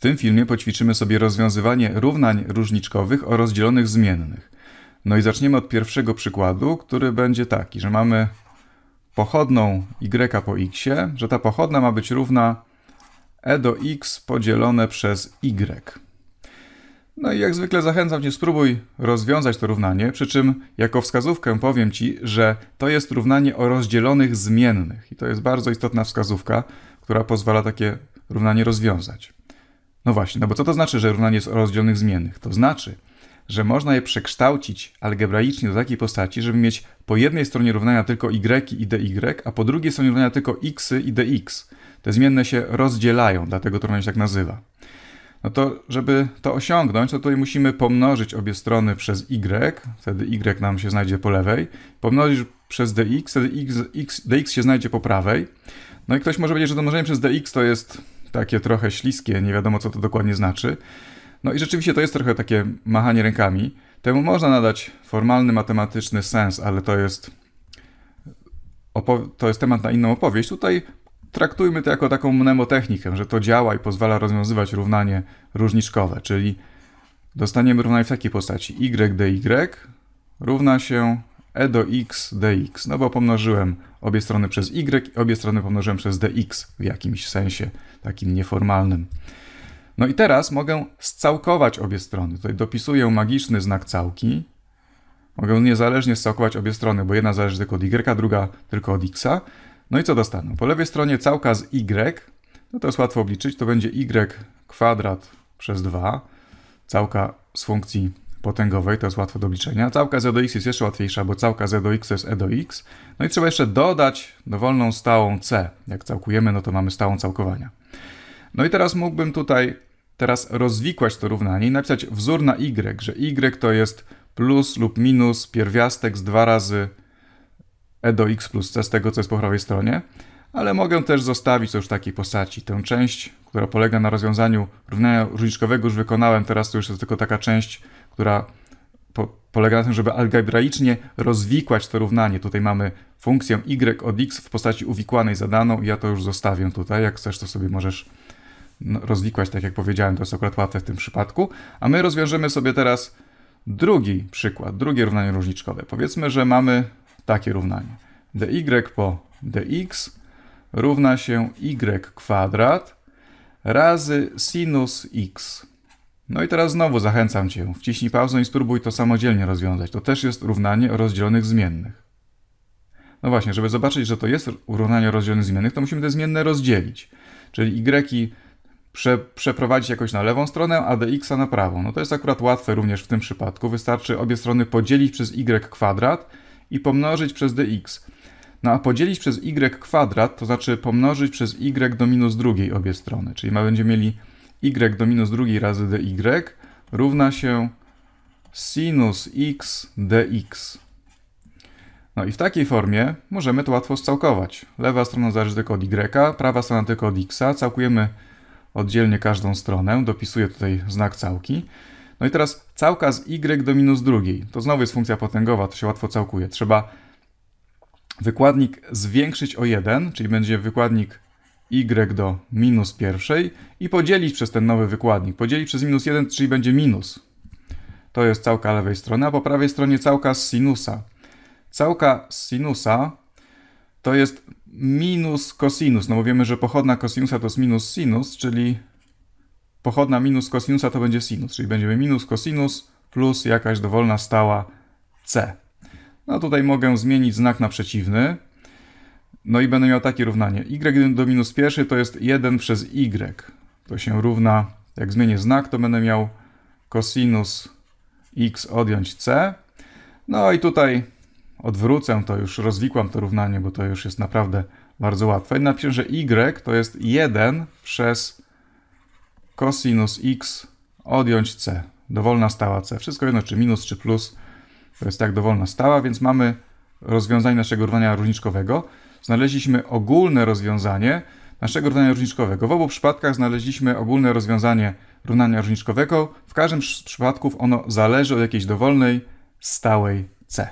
W tym filmie poćwiczymy sobie rozwiązywanie równań różniczkowych o rozdzielonych zmiennych. No i zaczniemy od pierwszego przykładu, który będzie taki, że mamy pochodną y po x, że ta pochodna ma być równa e do x podzielone przez y. No i jak zwykle zachęcam Cię, spróbuj rozwiązać to równanie, przy czym jako wskazówkę powiem Ci, że to jest równanie o rozdzielonych zmiennych. I to jest bardzo istotna wskazówka, która pozwala takie równanie rozwiązać. No właśnie, no bo co to znaczy, że równanie jest o rozdzielonych zmiennych? To znaczy, że można je przekształcić algebraicznie do takiej postaci, żeby mieć po jednej stronie równania tylko y i dy, a po drugiej stronie równania tylko x i dx. Te zmienne się rozdzielają, dlatego to równanie się tak nazywa. No to, żeby to osiągnąć, to tutaj musimy pomnożyć obie strony przez y, wtedy y nam się znajdzie po lewej, pomnożyć przez dx, wtedy x, x, dx się znajdzie po prawej. No i ktoś może powiedzieć, że to mnożenie przez dx to jest takie trochę śliskie, nie wiadomo co to dokładnie znaczy. No i rzeczywiście to jest trochę takie machanie rękami. Temu można nadać formalny, matematyczny sens, ale to jest, to jest temat na inną opowieść. Tutaj traktujmy to jako taką mnemotechnikę, że to działa i pozwala rozwiązywać równanie różniczkowe, czyli dostaniemy równanie w takiej postaci y dy równa się e do x dx, no bo pomnożyłem obie strony przez y, obie strony pomnożyłem przez dx w jakimś sensie takim nieformalnym. No i teraz mogę scałkować obie strony. Tutaj dopisuję magiczny znak całki. Mogę niezależnie scałkować obie strony, bo jedna zależy tylko od y, druga tylko od x. No i co dostaną? Po lewej stronie całka z y, no to jest łatwo obliczyć, to będzie y kwadrat przez 2, całka z funkcji potęgowej, to jest łatwe do obliczenia. Całka z do x jest jeszcze łatwiejsza, bo całka z do x to jest e do x. No i trzeba jeszcze dodać dowolną stałą c. Jak całkujemy, no to mamy stałą całkowania. No i teraz mógłbym tutaj teraz rozwikłać to równanie i napisać wzór na y, że y to jest plus lub minus pierwiastek z dwa razy e do x plus c z tego, co jest po prawej stronie, ale mogę też zostawić to już w takiej postaci. Tę część, która polega na rozwiązaniu równania różniczkowego już wykonałem, teraz to już jest tylko taka część, która po, polega na tym, żeby algebraicznie rozwikłać to równanie. Tutaj mamy funkcję y od x w postaci uwikłanej zadaną ja to już zostawię tutaj. Jak chcesz, to sobie możesz no, rozwikłać, tak jak powiedziałem, to jest akurat łatwe w tym przypadku. A my rozwiążemy sobie teraz drugi przykład, drugie równanie różniczkowe. Powiedzmy, że mamy takie równanie. dy po dx równa się y kwadrat razy sinus x. No i teraz znowu zachęcam Cię, wciśnij pauzę i spróbuj to samodzielnie rozwiązać. To też jest równanie o rozdzielonych zmiennych. No właśnie, żeby zobaczyć, że to jest równanie o rozdzielonych zmiennych, to musimy te zmienne rozdzielić. Czyli y prze, przeprowadzić jakoś na lewą stronę, a dx na prawą. No to jest akurat łatwe również w tym przypadku. Wystarczy obie strony podzielić przez y kwadrat i pomnożyć przez dx. No a podzielić przez y kwadrat, to znaczy pomnożyć przez y do minus drugiej obie strony. Czyli my będziemy mieli y do minus drugiej razy dy równa się sinus x dx. No i w takiej formie możemy to łatwo scałkować. Lewa strona zależy tylko od y, prawa strona tylko od x. Całkujemy oddzielnie każdą stronę. Dopisuję tutaj znak całki. No i teraz całka z y do minus drugiej. To znowu jest funkcja potęgowa, to się łatwo całkuje. Trzeba wykładnik zwiększyć o 1, czyli będzie wykładnik y do minus pierwszej i podzielić przez ten nowy wykładnik. Podzielić przez minus 1, czyli będzie minus. To jest całka lewej strony, a po prawej stronie całka z sinusa. Całka z sinusa to jest minus cosinus, no bo wiemy, że pochodna cosinusa to jest minus sinus, czyli pochodna minus cosinusa to będzie sinus, czyli będziemy minus cosinus plus jakaś dowolna stała c. No tutaj mogę zmienić znak na przeciwny. No i będę miał takie równanie. y do minus pierwszy to jest 1 przez y. To się równa, jak zmienię znak, to będę miał cosinus x odjąć c. No i tutaj odwrócę to już, rozwikłam to równanie, bo to już jest naprawdę bardzo łatwe. I napiszę, że y to jest 1 przez cosinus x odjąć c. Dowolna stała c. Wszystko jedno, czy minus, czy plus. To jest tak dowolna stała, więc mamy rozwiązanie naszego równania różniczkowego. Znaleźliśmy ogólne rozwiązanie naszego równania różniczkowego. W obu przypadkach znaleźliśmy ogólne rozwiązanie równania różniczkowego. W każdym z przypadków ono zależy od jakiejś dowolnej stałej c.